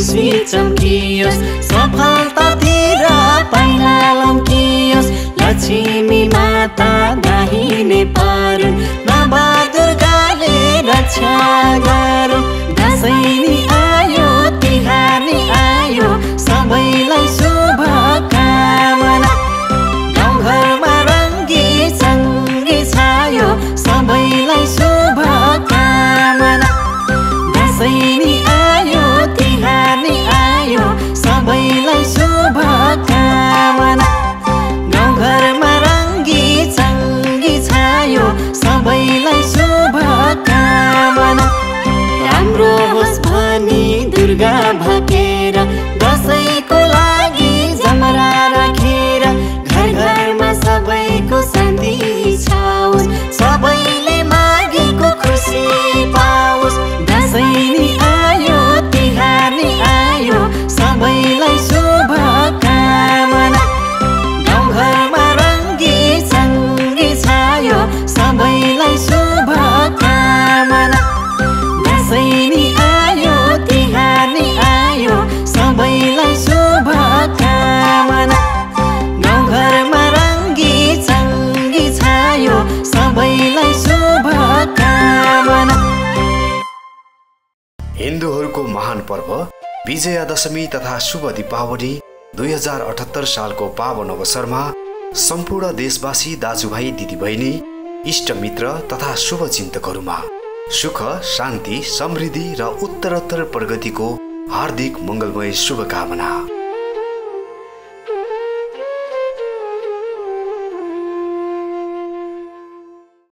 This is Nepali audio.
पृथ्वी चम्कियोस् सफलतातिर पाइला लम्कियोस् लक्ष्मी माता दाहिने पारुन् नवदुर्गाले रक्षा दुर्गा भाके। हिन्दूहरूको महान पर्व विजया दशमी तथा शुभ दीपावली दुई हजार अठहत्तर सालको पावन अवसरमा सम्पूर्ण देशवासी दाजुभाइ दिदीबहिनी इष्टमित्र तथा शुभचिन्तकहरूमा सुख शान्ति समृद्धि र उत्तरोत्तर प्रगतिको हार्दिक मङ्गलमय शुभकामना।